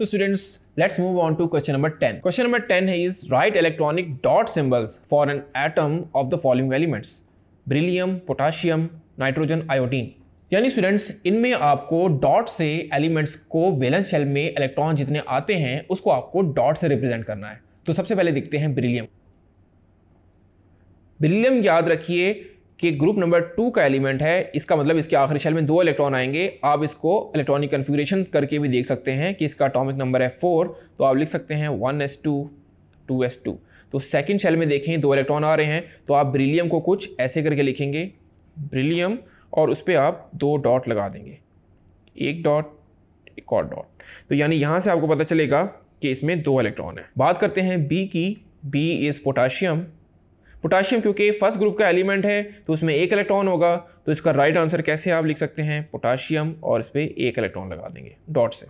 So students let's move on to question number ten question number ten है is write electronic dot symbols for an atom of the following elements beryllium potassium nitrogen iodine यानी students इनमें आपको dot से elements को valence shell में electron जितने आते हैं, उसको आपको डॉट से रिप्रेजेंट करना है। तो सबसे पहले देखते हैं ब्रिलियम ब्रिलियम याद रखिए कि ग्रुप नंबर टू का एलिमेंट है, इसका मतलब इसके आखिरी शेल में दो इलेक्ट्रॉन आएँगे। आप इसको इलेक्ट्रॉनिक कन्फिग्रेशन करके भी देख सकते हैं कि इसका अटोमिक नंबर है फोर तो आप लिख सकते हैं one S two two S two तो सेकेंड शेल में देखें, दो इलेक्ट्रॉन आ रहे हैं तो आप ब्रिलियम को कुछ ऐसे करके लिखेंगे ब्रिलियम और उस पर आप दो डॉट लगा देंगे। एक डॉट एक और डॉट तो यानी यहाँ से आपको पता चलेगा कि इसमें दो इलेक्ट्रॉन है। बात करते हैं बी की बी इज़ पोटाशियम पोटाशियम, क्योंकि फ़र्स्ट ग्रुप का एलिमेंट है तो उसमें एक इलेक्ट्रॉन होगा तो इसका राइट आंसर कैसे आप लिख सकते हैं? पोटाशियम, और इस पर एक इलेक्ट्रॉन लगा देंगे डॉट से।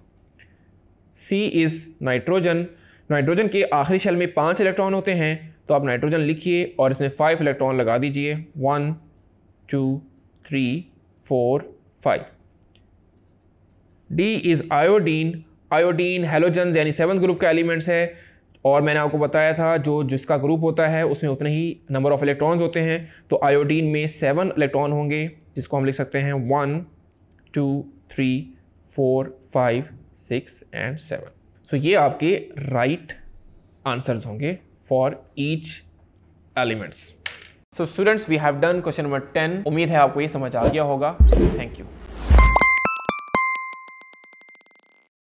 सी इज़ नाइट्रोजन नाइट्रोजन के आखिरी शेल में पाँच इलेक्ट्रॉन होते हैं तो आप नाइट्रोजन लिखिए, और इसमें फाइव इलेक्ट्रॉन लगा दीजिए। One two three four five D is iodine iodine halogen यानी सेवन ग्रुप का एलिमेंट्स है और मैंने आपको बताया था, जो जिसका ग्रुप होता है, उसमें उतने ही नंबर ऑफ़ इलेक्ट्रॉन्स होते हैं। तो आयोडीन में सेवन इलेक्ट्रॉन होंगे, जिसको हम लिख सकते हैं one two three four five six and seven so ये आपके राइट आंसर्स होंगे for each elements so students we have done question number ten उम्मीद है आपको ये समझ आ गया होगा। Thank you